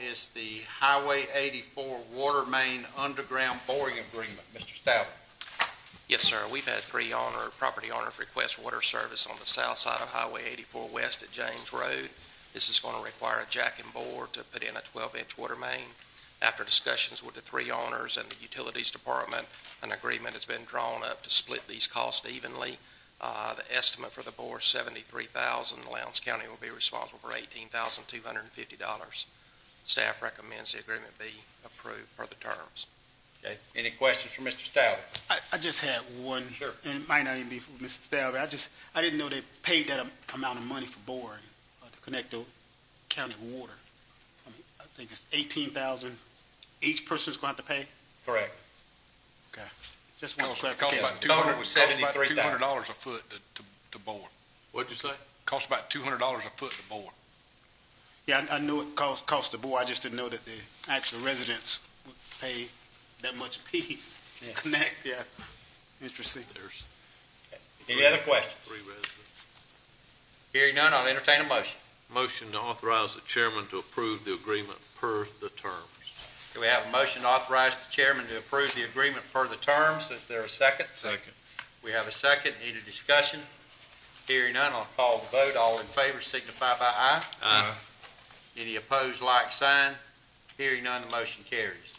Is the Highway 84 water main underground boring agreement. Mr. Stalvey. Yes, sir. We've had three owner, property owners request water service on the south side of Highway 84 West at James Road. This is going to require a jack and bore to put in a 12-inch water main. After discussions with the three owners and the Utilities Department, an agreement has been drawn up to split these costs evenly. Uh, The estimate for the bore is 73,000. Lowndes County will be responsible for $18,250. Staff recommends the agreement be approved per the terms. Okay. Any questions for Mr. Stalvey? I, I just had one. Sure. And it might not even be for Mr. Stalvey. I just, I didn't know they paid that amount of money for boring, uh, to connect the county water. I mean, I think it's eighteen thousand each person's going to have to pay? Correct. Okay. Just one Costs, costs clarification. about two Total hundred, was costs about 73,000. two hundred dollars a foot to, to, to bore. What'd you say? Costs about two hundred dollars a foot to bore. Yeah, I, I knew it cost, cost the board. I just didn't know that the actual residents would pay that much a piece. Yeah. Connect, yeah. Interesting. There's Any other questions? three residents. Hearing none, I'll entertain a motion. Motion to authorize the chairman to approve the agreement per the terms. Do we have a motion to authorize the chairman to approve the agreement per the terms? Is there a second? Second. We have a second. Need a discussion? Hearing none, I'll call the vote. All in favor signify by aye. Aye. Any opposed, like sign. Hearing none, the motion carries.